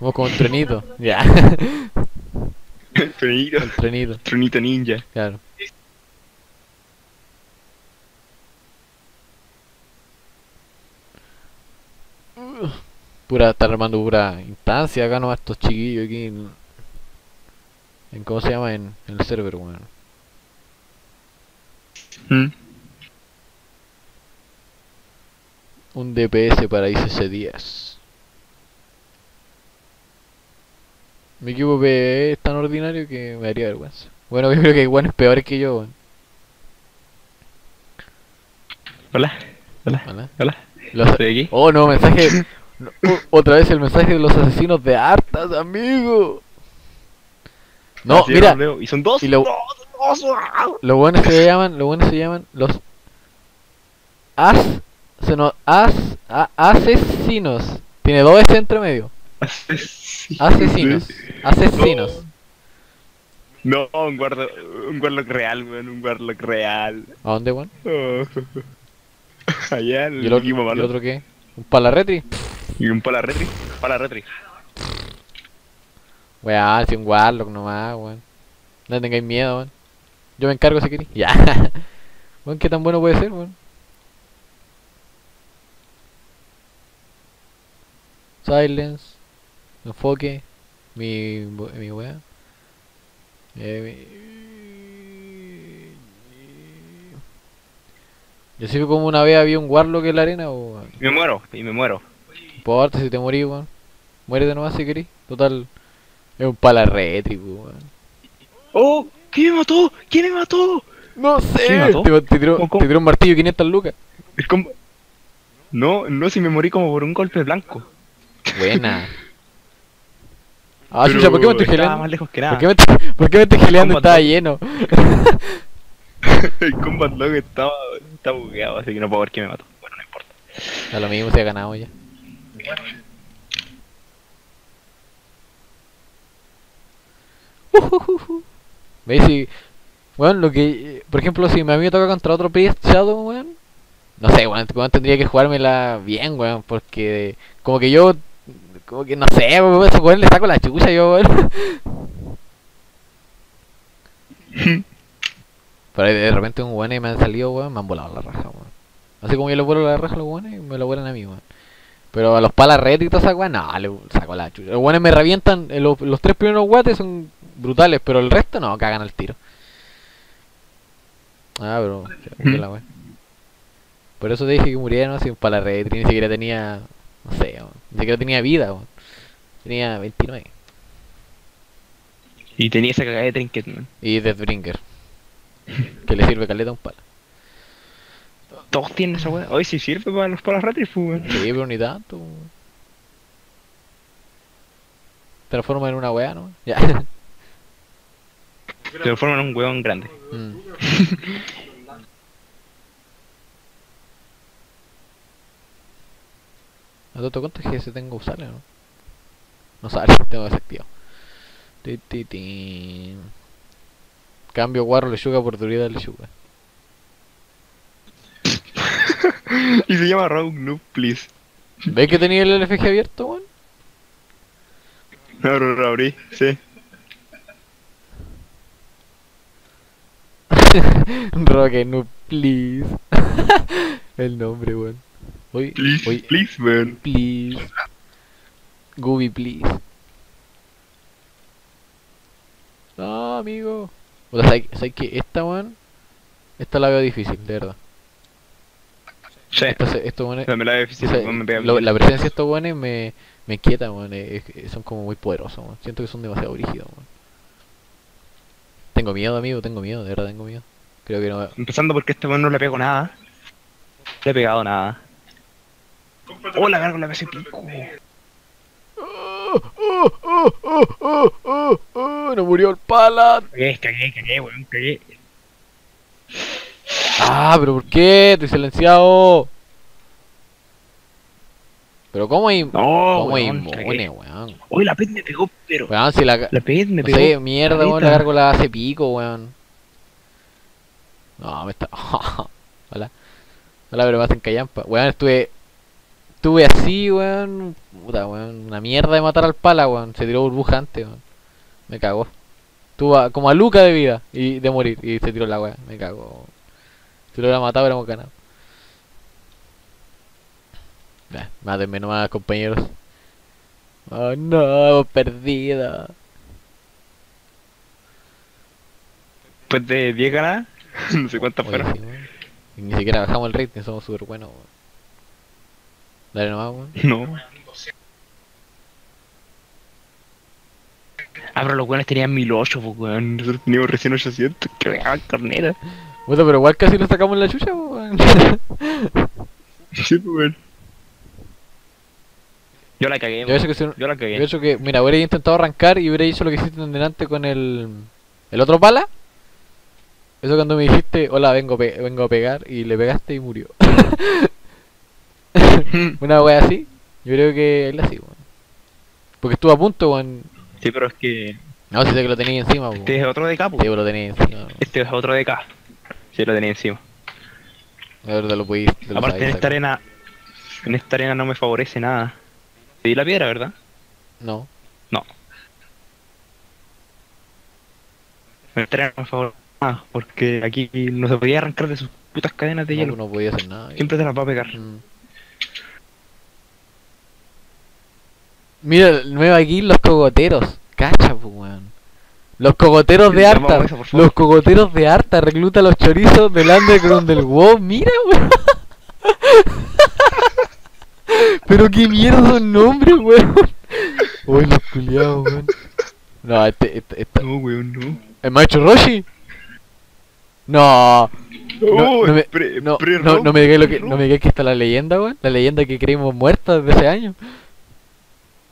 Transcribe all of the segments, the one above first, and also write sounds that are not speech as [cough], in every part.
Vamos como un trenito. Ya. Tronito. el trenito, ninja. claro. Pura, está armando pura instancia acá no estos chiquillos aquí en, en ¿cómo se llama? En, en el server, weón. Mm. Un DPS para ICC-10. Mi equipo PvE es tan ordinario que me daría vergüenza. Bueno, [laughs] yo creo que hay buenos peores que yo, weón. Hola. Hola. ¿Vale? Hola. Los- Estoy aquí. Oh, no, mensaje. no, o- otra vez el mensaje de los asesinos de Artas, amigo. No, Así mira. Y son dos. y lo- dos, los buenos se llaman, los buenos se llaman los as, se no, as, a- asesinos. Tiene dos S entre medio. Asesinos, asesinos. No, un guardo, un warlock real, weón, un warlock real. ¿A dónde, weón? Oh. [laughs] Allá el, ¿Y el otro, equipo y el malo. otro qué? ¿Un palaretri? Y un pala retri. Pala retri. Weón, si un warlock nomás, weón. No tengáis miedo, weón. Yo me encargo si queréis. [laughs] Ya. Weón, ¿qué tan bueno puede ser, weón? Silence. Enfoque. Mi, mi weá. Eh, Yo sé que como una vez había un warlock en la arena, o me muero, y me muero. importa si te morís, weón. Muérete nomás si querís. Total, es un palarretri, weón. ¡Oh! ¿Quién me mató? ¿Quién me mató? No sé. ¿Quién mató? Te, te tiró, ¿Cómo, cómo? te tiró un martillo 500 lucas. Es como... No, no, si me morí como por un golpe blanco. Buena. [laughs] Ah, Pero chucha, ¿por qué me estoy estaba geleando? más lejos que ¿Por nada. qué me estoy, por qué me estoy geleando? [laughs] Combat Estaba lleno. [laughs] El combat log estaba, estaba bugueado, así que no puedo ver quién me mató. Bueno, no importa. A lo mismo se ha ganado ya. [laughs] Ujujuju. ¿Veis si... Bueno, lo que... Por ejemplo, si a mí me toca contra otro Priest Shadow, weón. No sé, weón, weón, tendría que jugármela bien, weón, porque... Como que yo... Como que no sé, weón, ese weón le saco la chucha yo, weón. [laughs] Pero de repente un weón y me han salido, weón, me han volado la raja, weón. Así como yo le vuelo la raja a los weones, me lo vuelan a mí, weón. Pero a los palas red y toda esa weón, no, le saco la chucha. Los weones me revientan, eh, los, los tres primeros guates son brutales, pero el resto no, cagan al tiro. Ah, pero, [laughs] la weón. Por eso te dije que muriera, no, si un pala red, ni siquiera tenía, no sé, weón, ni siquiera tenía vida, weón. Tenía 29. Y tenía esa cagada de trinket, man. Y Deathbringer, que le sirve caleta a un pala. Todos tienen esa weá. Hoy sí sirve para los palas retri, pues, weón. Sí, pero ni tanto. weón. Transforma en una weá, ¿no? Ya. Se transforman en un weón grande. Mm. [laughs] ¿A todo cuánto tengo que usarle o no? No sale, [laughs] tengo desactivado. Ti, ti, ti. Cambio guarro lechuga por durida lechuga. [laughs] y se llama Rogue Noob, please. ¿Ves que tenía el LFG abierto, weón? Ahora lo abrí, sí. [laughs] Roque, no, please. el nombre, weón. Hoy, Please, hoy, please, man. please. Gooby, please. No, amigo. O sea, ¿sabes que esta, weón? Esta la veo difícil, de verdad. Sí. Esta, se- estos Me la veo difícil, me pega lo- la presencia de estos weones me, me inquieta, weón. son como muy poderosos, weón. Siento que son demasiado brígidos, weón. Tengo miedo, amigo, tengo miedo, de verdad tengo miedo. Creo que no. Empezando porque este weón no le pego nada. Le he pegado nada. Oh, la verga, la ese pico. ¡No murió el pala! Cagué, cagué, cagué, weón, cagué. ¡Ah, pero por qué! ¡Estoy silenciado! Pero ¿cómo hay, No, cómo hay weón, cagué. weón? Uy, la pez me pegó, pero. Weón, si la... La pez me No pegó. sé, mierda, weón, la gárgola hace pico, weón. No, me está... [laughs] Hola. Hola, pero me hacen callampa. Weón, estuve Estuve así, weón. Puta, weón. Una mierda de matar al pala, weón. Se tiró burbuja antes, weón. Me cagó. Estuvo a- como a Luca de vida y de morir. Y se tiró la weá. Me cagó. weón. Si lo hubiera matado, hubiéramos ganado. Nah, mátenme nomás, compañeros. Oh no, hemos perdido. Después de 10 ganadas, [laughs] no sé cuántas fueron. sí, weón. Ni siquiera bajamos el rating, somos súper buenos, weón. Dale nomás, weón. No. Ah, pero los weones tenían 1008, pues weón. Nosotros teníamos recién 800. Que vean carnera. Puta, pero igual casi lo sacamos en la chucha, weón. [laughs] Sí, pues weón. Yo la cagué, Yo eso weón. que si- Yo la Yo cagué. hecho que, mira, hubiera intentado arrancar y hubiera hecho lo que hiciste en delante con el, el otro pala. Eso cuando me dijiste, hola, vengo, pe- vengo a pegar y le pegaste y murió. [laughs] [laughs] Una wea así, yo creo que él así, weón. Porque estuvo a punto, weón. Sí, pero es que No, si sé que lo tenía encima, weón. este es otro de K, Sí, pues. pero lo tenía encima. weón. Este es otro de K. Sí, lo tenía encima. La verdad lo podí. te lo Aparte, en esta arena. En esta arena no me favorece nada. Te di la piedra, ¿verdad? No, No. En esta arena no me favorece nada. Porque aquí no se podía arrancar de sus putas cadenas de no, hielo. no podía hacer nada. Siempre te las va a pegar. Mm. Mira, nueva aquí los cogoteros. Cacha, pues, weón. Los cogoteros de Ya, Arta. vamos a eso, por favor. Los cogoteros de Arta. Recluta los chorizos del underground del WoW. Mira, weón. [laughs] Pero qué mierda son nombres, weón. Uy, los culiados, weón. No, este, este, este- No, weón, no. ¿El maestro Roshi? No. No, no me, pre- no, pre- no, rock, no me digáis lo que, no me digáis que está la leyenda, weón. La leyenda que creímos muerta desde hace años.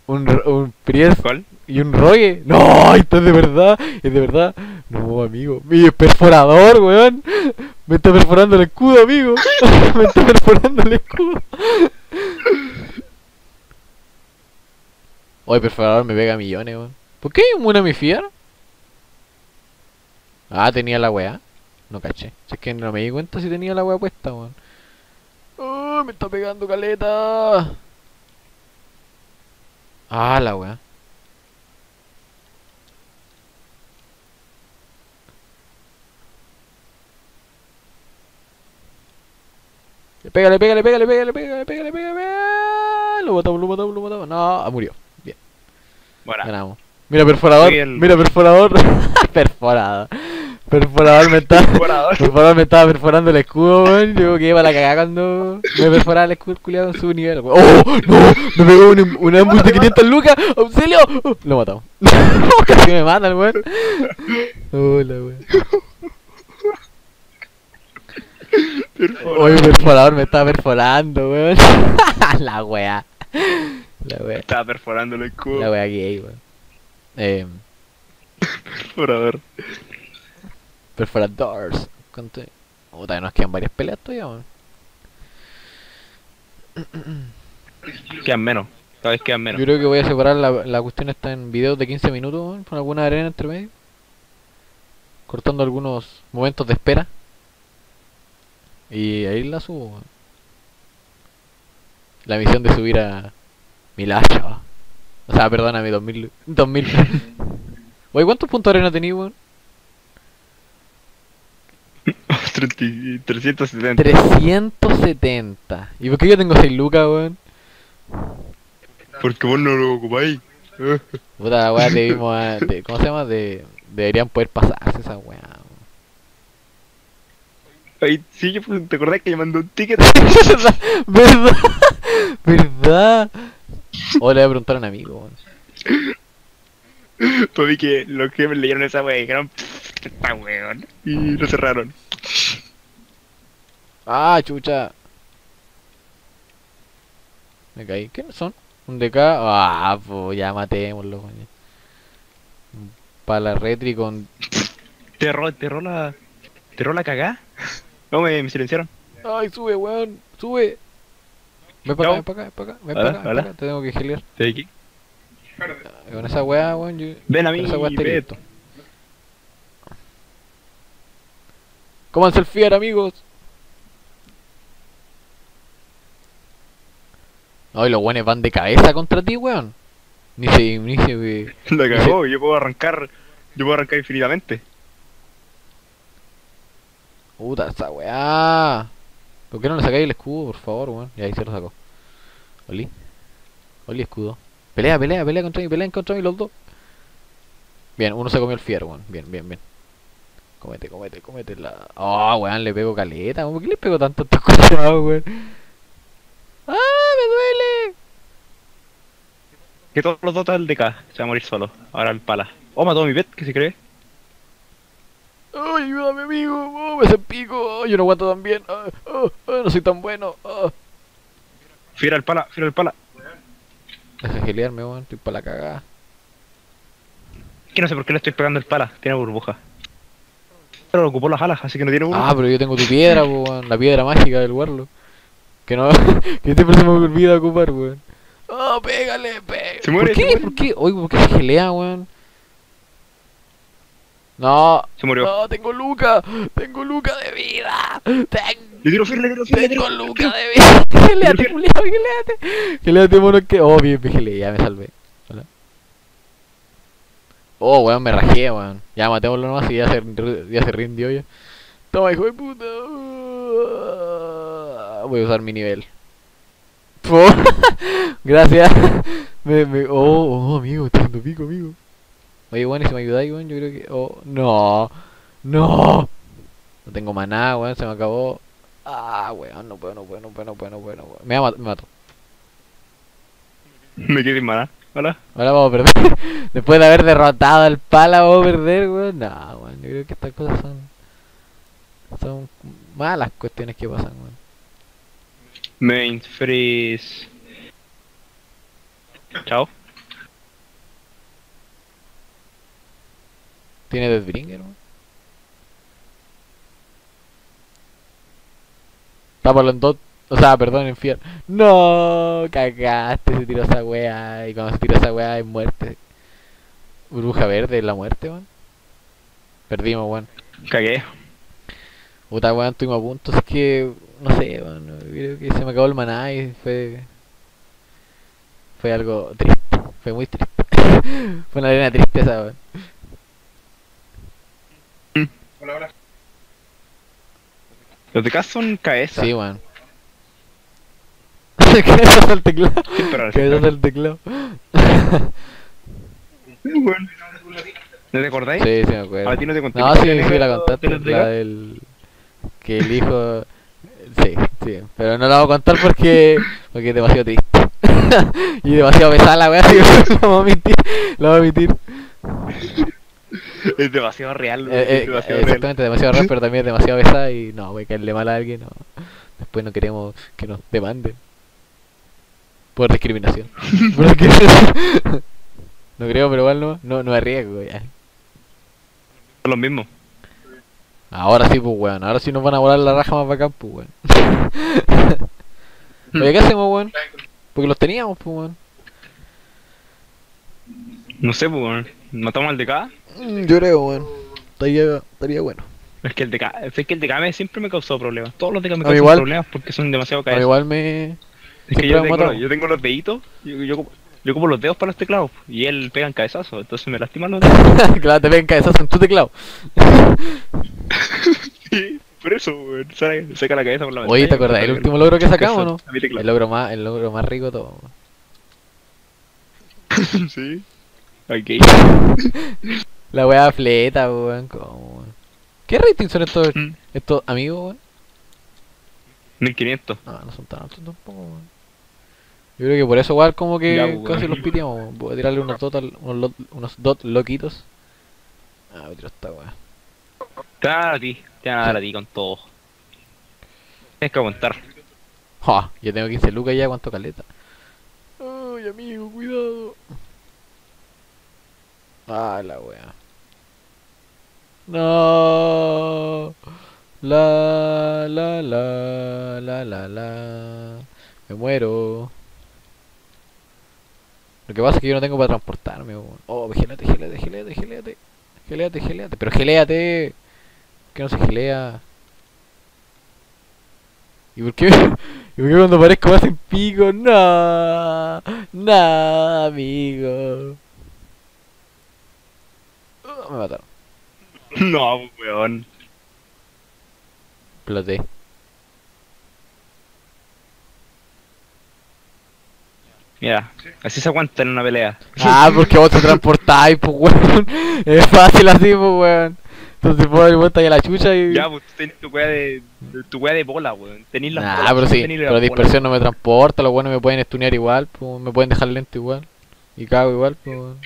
Un, un Priest ¿Cuál? y un Rogue. No, esto es de verdad. Es de verdad. No, amigo. Mi perforador, weón. Me está perforando el escudo, amigo. [laughs] me está perforando el escudo. Oye, perforador me pega millones, weón. ¿Por qué hay una mi fiar? Ah, tenía la weá. No caché. Si es que no me di cuenta si tenía la weá puesta, weón. ¡Oh, me está pegando caleta! Ah, la weá. Pégale, pégale, pégale, pégale, pégale, pégale, pégale, pégale. Lo matamos, lo matamos, lo matamos. No, ah, murió. Bien, Bueno, ganamos. Mira, perforador. Mira, perforador. [laughs] perforador. Perforador me está. Perforador. Perforador me estaba perforando el escudo, weón. Yo que iba a la cagada cuando me perforaba el escudo culiado en su nivel. weón. ¡Oh! ¡No! Me pegó un, un ambus de 500 lucas. ¡Auxilio! Oh, Lo matamos. [laughs] Casi me matan, weón. Hola, weón. Oye, perforador me estaba perforando, weón. [laughs] la weá. La weá. Estaba perforando el La escudo. weá gay, weón. Eh, Perforador. Perforadores. Conte- Puta, nos quedan varias peleas todavía, weón. [clears throat] Quedan menos. Cada vez quedan Yo menos. creo que voy a separar la, la cuestión esta en videos de 15 minutos, weón, con alguna arena entre medio. Cortando algunos momentos de espera. Y ahí la subo, weón. La misión de subir a Milasha. O sea, perdóname, 2000. 2000. Oye, ¿cuántos puntos de arena tenías, weón? 30 y- 370. 370. ¿Y por qué yo tengo 6 lucas, weón? Porque vos no lo ocupáis. Puta, la weá debimos a- de- ¿Cómo se llama? De, deberían poder pasarse esa weá. weón. Ay, sí, yo, ¿te acordás que le mandó un ticket? [laughs] ¿Verdad? ¿Verdad? ¿Verdad? O le voy a preguntar a un amigo, weón. Pues vi que los que me leyeron esa wea y dijeron, "Pff, está weón. Y lo cerraron. Ah, chucha. Me caí. ¿Qué son? Un DK. Ah, pues ya matémoslo, weón. Un Pala retri con. Te ro, te ro la. Te ro la cagá. No, me, me silenciaron. Ay, sube, weón. Sube. Ven para acá, ven para acá, ven para acá. Ven Hola, para acá, ven hola. para acá. Te tengo que geliar. ¿De aquí? Con esa weá, weón. Yo... Ven a mí, esa weá listo. Cómanse el fiar, amigos. Ay, los buenos van de cabeza contra ti, weón. Ni se, ni se, La [laughs] cagó, yo puedo arrancar. Yo puedo arrancar infinitamente. Puta esa weá. ¿Por qué no le sacáis el escudo, por favor, weón? Y ahí se lo sacó. Oli. Oli, escudo. Pelea, pelea, pelea contra mí, pelea contra mí los dos. Bien, uno se comió el fierro, weón. Bien, bien, bien. Comete, comete, comete la. Oh, weón, le pego caleta. ¿Por qué le pego tanto a estos weón? ¡Ah, me duele! Que todos los dos del DK se va a morir solo. Ahora el pala. Oh, mató a mi pet, que se cree. ¡Ay, ayúdame, amigo! ¡Oh, me hacen pico! ¡Ay, yo no aguanto tan bien! ¡Ah, ah, no soy tan bueno! Fiera el pala, fiera el pala. Deja gelearme, weón. Estoy para la cagada. Que no sé por qué le estoy pegando el pala. Tiene burbuja. Pero ocupó las alas, así que no tiene burbuja. Ah, pero yo tengo tu piedra, [laughs] weón. La piedra mágica del Warlock. Que no. [laughs] que siempre se me olvida ocupar, weón. ¡Oh, pégale, pégale! ¿Por qué? ¿Por qué? Oye, ¿por qué se gelea, weón? No. Se murió. No, tengo Luca. Tengo Luca de vida. Tengo. Le tiro fiera, le tiro Tengo Luca de vida. [laughs] Geleate, culiao, geleate. Geleate, mono que. Oh, bien, geleé, ya me salvé. Hola. Oh, weón, me rajé, weón. Ya matémoslo nomás y ya se, ya se rindió ya. Toma, hijo de puta. Voy a usar mi nivel. [laughs] Gracias. [laughs] Me, me, oh, oh, amigo, haciendo pico, amigo. Oye, weón, y si me ayudáis, weón, yo creo que. Oh, no. No. No tengo maná, weón, se me acabó. Ah, weón, no puedo, no puedo, no puedo, no puedo, no puedo. No puedo. Me, va a mat- me mato. [laughs] Me quedé sin maná. Hola. Ahora vamos a perder. [laughs] Después de haber derrotado al pala, vamos a perder, weón. No, weón, yo creo que estas cosas son. Son malas cuestiones que pasan, weón. Main freeze. Chao. Tiene Deathbringer, weón. Tápalo en dot. O sea, perdón, en fiel. No, cagaste, se tiró esa wea. Y cuando se tiró esa wea es muerte. Burbuja verde es la muerte, weón. Perdimos, weón. Cagué. Puta weón, estuvimos a punto, es que no sé, weón, creo que se me acabó el maná y fue fue algo triste, fue muy triste. [laughs] fue una arena tristeza, weón. Los de acá son cabezas. Sí, weón. Cabezazo [laughs] al teclado. Al teclado. Bueno. ¿No te acordáis? Sí, sí me acuerdo. A ti no te conté No, sí, sí la contaste, la del que el hijo sí, sí, pero no la vamos a contar porque porque es demasiado triste. [laughs] y demasiado pesada la weá, [laughs] así que la vamos a omitir, la vamos a omitir. [laughs] Es demasiado real. Eh, eh, es demasiado real. exactamente, demasiado raro, pero también es demasiado pesada y no, voy a caerle mal a alguien. No. Después no queremos que nos demanden por discriminación. [laughs] No creo, pero igual no, no, no arriesgo. Ya. Son los mismos. Ahora sí, pues weón, ahora sí nos van a volar la raja más bacán, pues weón. [laughs] Oye, ¿qué hacemos, weón? Porque los teníamos, pues weón. No sé, pues, weón. ¿Matamos al DK? Mm, Yo creo, weón. Estaría, estaría bueno. Es que el DK, es que el DK me, siempre me causó problemas. Todos los DK me causan igual. problemas porque son demasiado cabezas. igual me. Es que yo tengo, mataba. yo tengo los deditos, yo, yo, ocupo los dedos para los teclados y él pega en cabezazo, entonces me lastiman los dedos. [laughs] claro, te ven cabezazo en tu teclado. Sí, por eso, weón. Saca, la cabeza por la ventana. Oye, ¿te acordás? El último logro que sacamos, ¿no? El logro más, el logro más rico de todo. [laughs] sí. Ok. [laughs] La weá fleta, weón. ¿Qué rating son estos, Mm. estos amigos, weón? 1500. No, no son tan altos tampoco, weón. Yo creo que por eso igual como que Ya, pues, casi los piteamos. Voy a tirarle unos dot, al- unos, lot- unos dot loquitos. Ah, voy a tirar esta weá. Te van a dar a ti, te van a dar a ti con todo. Tienes que aguantar. Ja, ya tengo 15 lucas ya, ¿cuánto caleta? Ay, amigo, cuidado. Ah, la wea. No. La, la, la, la, la, la. Me muero. Lo que pasa es que yo no tengo para transportarme. Oh, gelate, gelate, gelate, gelate. Geleate, geleate. Pero geleate. Que no se gelea. ¿Y por qué? [laughs] Y porque cuando aparezco me hacen pico. No, no, amigo. Me mataron. [laughs] No, weón. Exploté. Mira, así se aguanta en una pelea. Ah, porque vos te transportáis, pues, weón. [laughs] Es fácil así, pues, weón. Entonces puedo dar vuelta ahí a la chucha y. Ya, pues tenés tu weá de, de- tu weá de bola, weón. Tenés la Nah, pero sí, pero bola. dispersión no me transporta, los buenos me pueden estunear igual, pues, me pueden dejar lento igual. Y cago igual, pues. weón.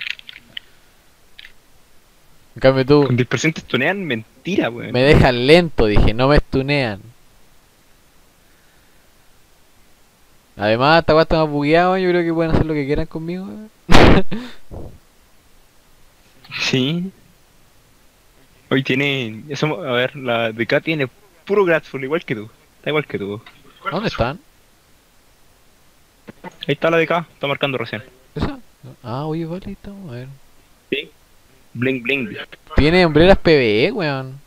En cambio tú, Con dispersión te estunean, mentira, weón. me dejan lento, dije, no me estunean. Además, esta weá está más bugueada, yo creo que pueden hacer lo que quieran conmigo. [laughs] Sí. Hoy tiene. Eso, a ver, la de acá tiene puro Gratful, igual que tú. Está igual que tú. ¿Dónde están? Ahí está la de acá, está marcando recién. ¿Esa? Ah, oye, vale, ahí estamos, a ver. Bling bling. Tiene hombreras PVE, weón.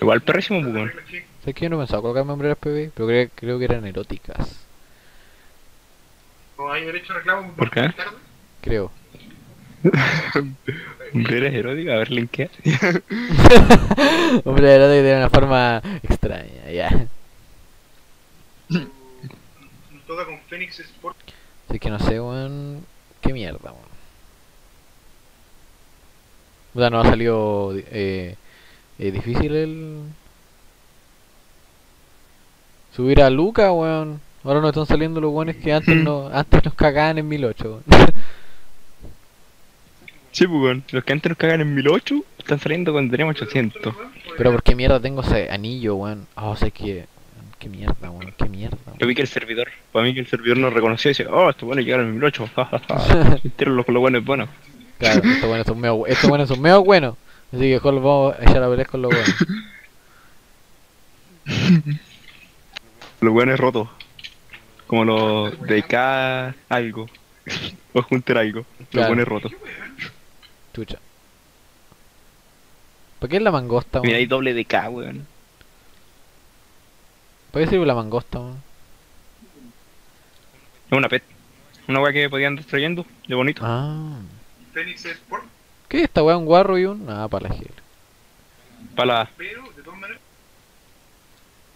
Igual perrísimo, pues, weón. ¿Sabes que yo no pensaba colocarme hombreras PVE? Pero creo, creo que eran eróticas. ¿No hay derecho a reclamo ¿Por qué? tarde? Creo. [laughs] Mujeres eróticas, a ver, linkea. [laughs] Hombre erótica tiene una forma extraña, ya. Toda con Phoenix Sport. Así que no sé, weón. Qué mierda, weón. Puta, no ha salido eh, eh, difícil el. Subir a Luca, weón. Ahora nos están saliendo los weones que antes, no, [clears throat] antes nos cagaban en 1008, weón. Sí, pues, weón. Los que antes nos cagan en 1008 están saliendo cuando teníamos 800. Pero ¿por qué mierda tengo ese anillo, weón? Ah, o sea que. Qué mierda, weón. Qué mierda, Yo weón. vi que el servidor, para mí que el servidor nos reconoció y decía, oh, estos buenos llegaron en 1008, jajaja. [laughs] Entero lo, bueno es bueno. Claro, estos buenos son medio, estos buenos son medio buenos. Así que mejor los vamos a echar a pelear con los buenos. Lo bueno es roto. Como lo de K algo. [laughs] o juntar algo. Lo Claro. bueno es roto. Chucha. ¿Para qué es la mangosta, Mira, hay weón? doble de K, weón. ¿Para qué sirve la mangosta, weón? Es una pet. Una weá que podían andar trayendo, de bonito. Ah. Phoenix Sport. ¿Qué es esta weá? ¿Un guarro y un...? Ah, para la gel. Para la. Pero, de todas maneras,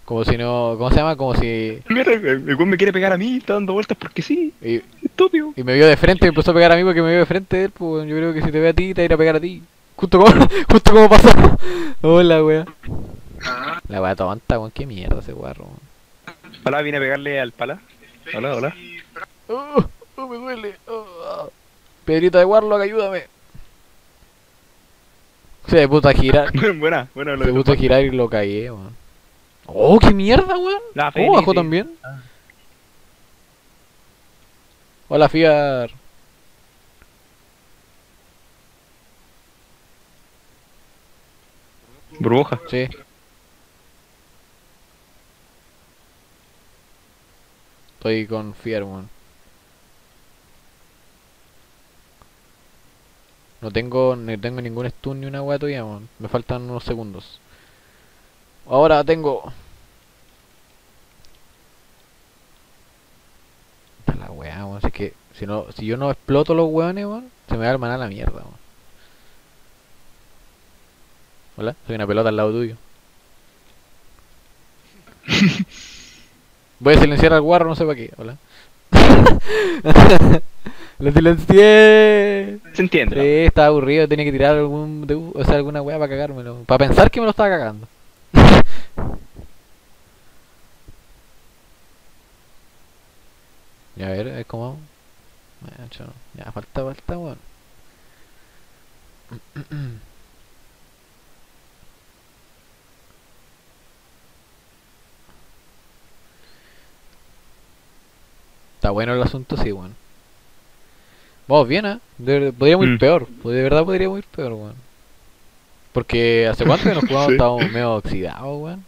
Como si no... ¿Cómo se llama? Como si... Mira, el weón me quiere pegar a mí, está dando vueltas porque sí. Y, Estúpido. y me vio de frente y empezó a pegar a mí porque me vio de frente de él, pues yo creo que si te ve a ti, te va a ir a pegar a ti. Justo como, [laughs] justo como pasó. Hola, weá. La weá tonta, weón. Qué mierda ese guarro. Pala viene a pegarle al pala. Hola, hola. Oh, oh, me duele. Oh. Pedrita de Warlock, ayúdame. Se puso a girar. [laughs] buena, buena lo Se de puso a girar y lo cagué, weón. Oh, qué mierda, weón. La Oh, bajó sí. también. Ah. Hola, Fiar. Burbuja. Sí. Estoy con Fiar, weón. No tengo, no tengo ningún stun ni una weá todavía, weón. Me faltan unos segundos. Ahora tengo. Está la weá, weón. Si que si no, si yo no exploto los weones, weón, se me va el maná a la mierda, weón. Hola, soy una pelota al lado tuyo. [laughs] Voy a silenciar al guarro, no sé para qué. Hola. [laughs] Lo silencié. Se entiende. Sí, estaba aburrido, tenía que tirar algún, de- o sea, alguna weá para cagármelo. Para pensar que me lo estaba cagando. [laughs] ya a ver, es como. Ya, falta, falta, weón. [clears throat] Está bueno el asunto, sí, weón. Vamos bien, ¿eh? De- podríamos ir Mm. peor. pues De verdad podríamos ir peor, weón. Porque hace cuánto que nos [laughs] jugamos Sí. estábamos medio oxidados, weón.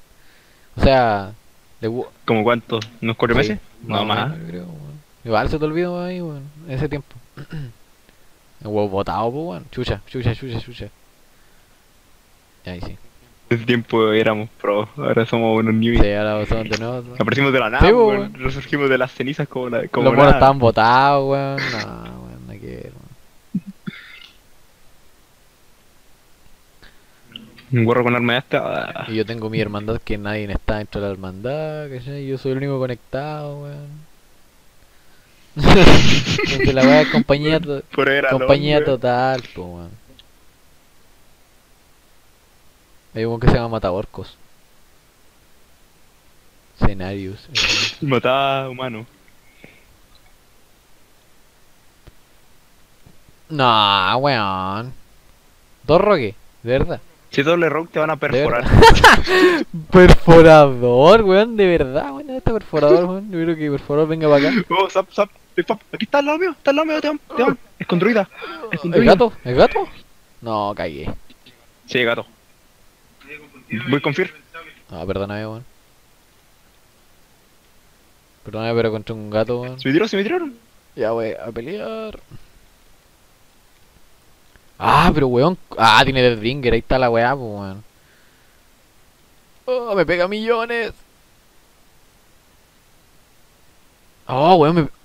O sea, de ¿Como cuánto? ¿Unos cuatro sí, meses? No más. creo, weón. Igual se te olvidó ahí, weón, en ese tiempo. [clears throat] El huevo botado, pues, weón. Chucha, chucha, chucha, chucha. Ahí sí. Ese tiempo éramos pro, ahora somos unos newbies. Sí, ahora son de nuevo. Aparecimos de la nada, Sí, weón. resurgimos de las cenizas como, la, como Los nada. estaban botados, weón. No, weón, no hay que ver, weón. Un gorro con arma de esta. Y yo tengo mi hermandad que nadie está dentro de la hermandad, ¿cachai? Yo soy el único conectado, weón. [laughs] Entonces la weá es compañía, to- compañía total, po, weón. Hay uno que se llama Mataborcos. Scenarios. [laughs] eso. Mataba humano. No, weón. Dos roques, de verdad. Si doble rock te van a perforar. [laughs] perforador, weón, de verdad, weón. Este perforador, weón. Yo creo que perforador venga para acá. Oh, zap, zap. Aquí está al lado mío, está al lado mío, te van, te van. Es con druida. Es con ¿El gato? ¿El gato? No, cagué. Sí, gato. Voy con Fear. Ah, perdóname, weón. Perdóname, pero contra un gato, weón. Se me tiró, se me tiraron. Ya voy a pelear. Ah, pero weón. Ah, tiene el ringer, ahí está la weá, pues weón. Oh, me pega millones. Oh, weón, me.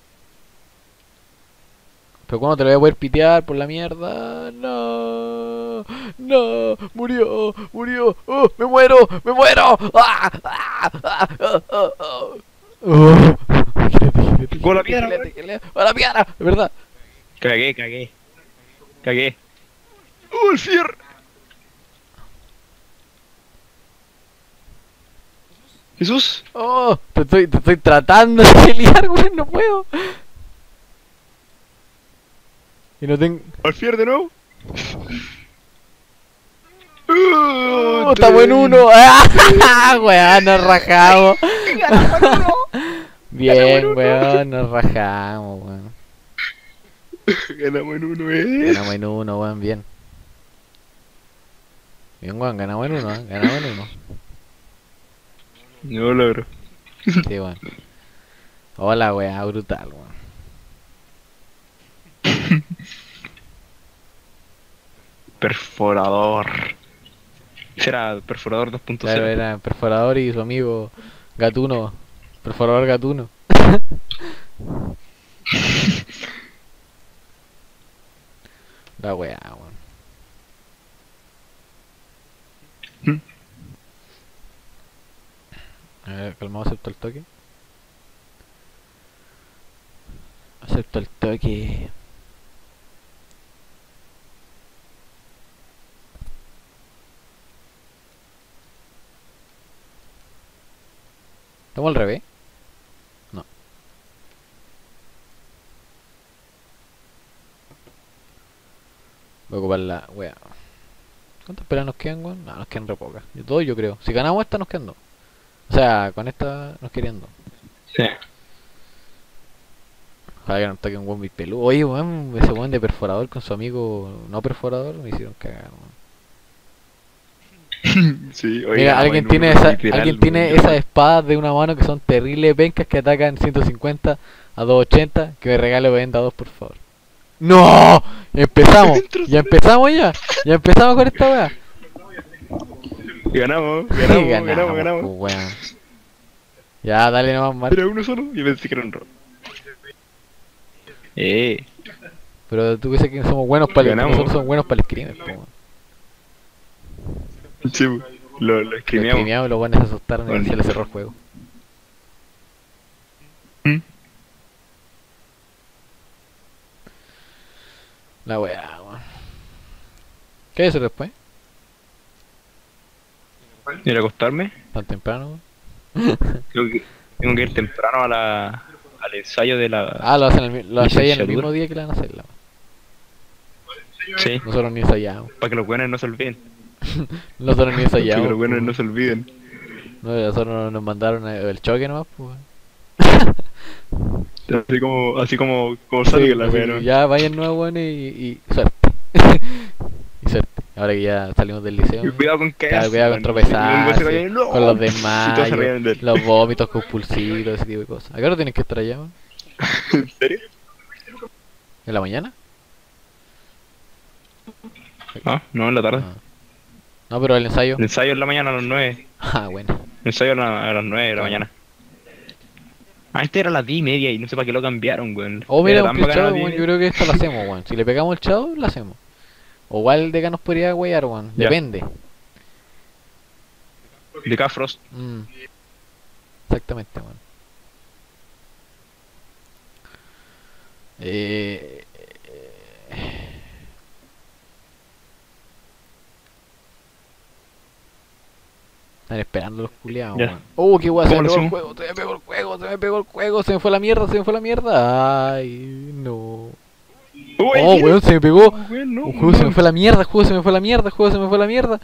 Pero cuando te lo voy a poder pitear por la mierda. No. No. Murió. Murió. Oh, me muero. Me muero. Ah, ah, ah, ah, ah. Oh. Con la piedra. ¡A la piedra! De verdad. Cagué, cagué. Cagué. ¡Oh, el Fear! Jesús. Oh, te estoy, te estoy tratando de pelear, weón, no puedo. Y no tengo. Al Fear de nuevo. Oh, estamos en uno. [laughs] ¡Ah! Weón, nos rajamos. Bien, weón, nos rajamos, weón. Ganamos en uno, eh. Ganamos en uno, weón, bien. Bien, weón, ganamos en uno, ¿eh? ganamos en uno. No logro. Sí, weón. Hola, weón, brutal, weón. Perforador. Será perforador 2.0. Claro, era perforador y su amigo Gatuno. Perforador Gatuno. [laughs] La weá, weón. ¿Mm? A ver, calmado, acepto el toque. Acepto el toque. ¿Estamos al revés? No. Voy a ocupar la wea. ¿Cuántas peleas nos quedan, weón? No, nos quedan re pocas. Todo yo creo. Si ganamos esta, nos quedan dos. O sea, con esta nos querían dos. Sí. Ojalá que nos toque un buen peludo. Oye, weón, ese weón de perforador con su amigo no perforador me hicieron cagar, weón. [laughs] Sí, oye, Mira, ganamos alguien en tiene, esa, literal, alguien tiene esas espadas de una mano que son terribles pencas que atacan 150 a 280. Que me regale venda dos, por favor. ¡No! Empezamos, [laughs] ya empezamos ya. Ya empezamos con esta weá. [laughs] Ganamos, Sí, ganamos, ganamos, ganamos. pues. Ya, dale nomás, Marco. Era uno solo, yo pensé que era un. Eh, Pero tú dices que somos buenos para el, Ganamos. nosotros somos buenos para el crimen, po, weón. Sí, lo, lo escribíamos. crimeados, los buenos se asustaron y se les cerró el juego. ¿Mm? La weá, weón. ¿Qué hay que hacer después? Ir a acostarme. ¿Tan temprano? [laughs] Creo que tengo que ir temprano a la, al ensayo de la. Ah, lo hacen el, lo el mismo día que la van a hacer. la- Sí, Nosotros ni ensayamos. para que los buenos no se olviden. Nosotros ni ensayamos. buenos po. no se olviden. No, nosotros nos mandaron el choque nomás, pues. [laughs] Así como, así como, como salga la wea, ¿no? Ya vayan nuevos weones y, y suerte. [laughs] y suerte. Ahora que ya salimos del liceo. Y cuidado con que cuidado con tropezarse, con los [laughs] desmayos. los vómitos compulsivos, ese tipo de cosas. ¿A qué hora tienes que estar allá? ¿En serio? ¿En la mañana? Ah, no, en la tarde. Ah. No, pero el ensayo. El ensayo en la mañana a las 9. [laughs] Ah, bueno. El ensayo a, la- a las 9 de la mañana. Antes era las 10 y media y no sé para qué lo cambiaron, weón. Oh, mira, un las weón. 10 y Yo creo que esto lo hacemos, weón. Si le pegamos el Shadow, lo hacemos. O igual el Deca nos podría weyar, weón. Depende. De K-Frost. Mm. Exactamente, weón. Eh... Están esperando los culiados, weón. Oh, qué weón, se me ¿Cómo lo pegó el juego, se me pegó el juego, se me pegó el juego, se me fue la mierda, se me fue la mierda. Ay, no. Oh, ¿quién weón, se me pegó. Weón, Un juego se me weón. fue la mierda, el juego se me fue la mierda, el juego se me fue la mierda. [laughs]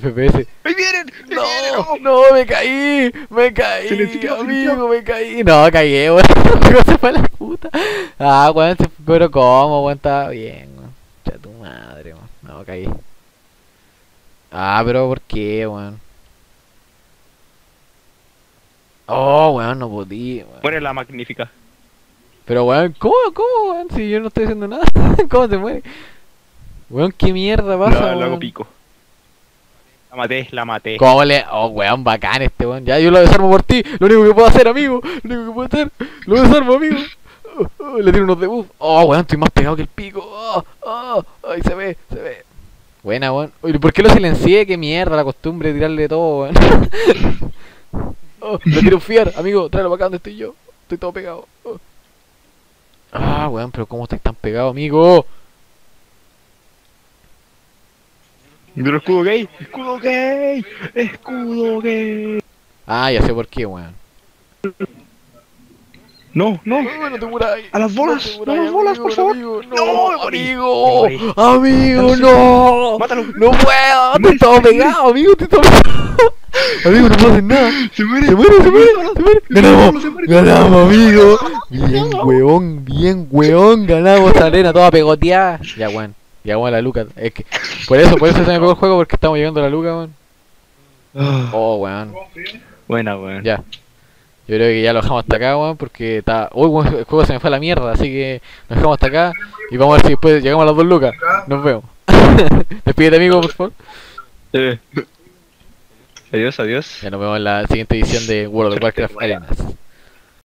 FPS. ¡Ahí vienen! No, no, me caí, me caí, Silencio, amigo, me caí. No, caí, [laughs] weón. El juego se fue a la puta. Ah, weón, se- pero cómo, weón, estaba bien, weón. Ya tu madre, weón. No, caí. Ah, pero ¿por qué, weón? Oh, weón, no podía, weón. Muere la magnífica. Pero weón, ¿cómo, cómo, weón? Si yo no estoy haciendo nada, [laughs] ¿cómo se muere? Weón, ¿qué mierda pasa, La, la hago pico. La maté, la maté. ¿Cómo le...? Oh, weón, bacán este weón. Ya, yo lo desarmo por ti. Lo único que puedo hacer, amigo. Lo único que puedo hacer. Lo desarmo, amigo. Oh, oh, le tiro unos debuff. Oh, weón, estoy más pegado que el pico. Oh, oh, ahí se ve, se ve. Buena, weón. Oye, ¿por qué lo silencié? Qué mierda la costumbre de tirarle todo, weón. [laughs] oh, lo tiro un fiar, amigo. Tráelo para acá donde estoy yo. Estoy todo pegado. Oh. Ah, weón, pero ¿cómo estás tan pegado, amigo? Pero escudo gay, escudo gay, escudo gay. Ah, ya sé por qué, weón. No, no, no te muráis. a las bolas, no, a las bolas, amigo, por favor. amigo, No, amigo. Amigo, no. Mátalo. No puedo, te estaba pegado, amigo, te estaba pegado. Amigo, no puedo hacer nada. Se muere, Se muere, se muere, se muere. Ganamos, se muere. ganamos, amigo. Bien, weón, bien, weón. Ganamos esta arena toda pegoteada. Ya, weón. Ya, weón, la Luca. Es que, por eso, por eso se me pegó el juego, porque estamos llegando a la Luca, weón. Ah, Oh, weón. Buena, weón. Ya. Yo creo que ya lo dejamos hasta acá, weón, porque está... Uy, weón, el juego se me fue a la mierda, así que nos dejamos hasta acá y vamos a ver si después llegamos a las dos lucas. Nos vemos. [laughs] Despídete, amigo, por favor. Eh. Adiós, adiós. Ya nos vemos en la siguiente edición de World of Warcraft Arenas.